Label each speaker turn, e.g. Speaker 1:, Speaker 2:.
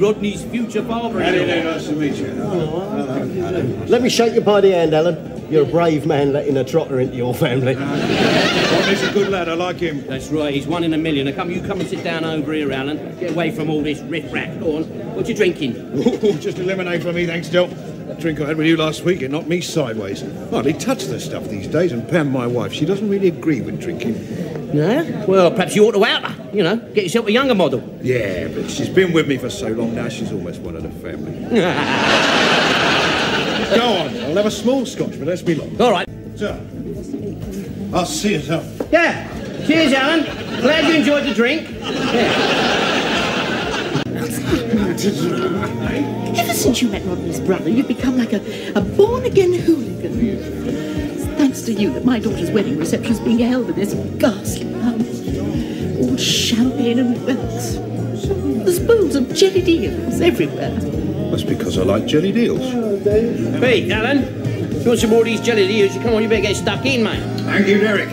Speaker 1: Rodney's future father.
Speaker 2: How do you? Nice to meet you.
Speaker 3: Let me shake you by the hand, Alan. You're a brave man letting a trotter into your family.
Speaker 2: Rodney's a good lad. I like him.
Speaker 1: That's right, he's one in a million. Now come, you come and sit down over here, Alan. Get away from all this riff-raff. Go on. What you drinking?
Speaker 2: Just a lemonade for me, thanks, Del. That drink I had with you last week, it knocked me sideways. Hardly touch the stuff these days, and Pam, my wife, she doesn't really agree with drinking.
Speaker 1: No? Well, perhaps you ought to out her. You know, get yourself a younger model.
Speaker 2: Yeah, but she's been with me for so long now, she's almost one of the family. Go on, I'll have a small scotch, but let's be long.
Speaker 1: All right.
Speaker 2: So, I'll see you, so.
Speaker 1: Yeah. Cheers, Alan. Glad you enjoyed the drink.
Speaker 4: Ever since you met Rodney's brother, you've become like a, a born-again hooligan. It's thanks to you that my daughter's wedding reception is being held in this ghastly house. Champagne and whelks. There's bowls of jellied eels everywhere.
Speaker 2: That's because I like jellied eels.
Speaker 1: Hey, Alan. if You want some more of these jellied eels? You come on, you better get stuck in, mate.
Speaker 2: Thank you, Derek.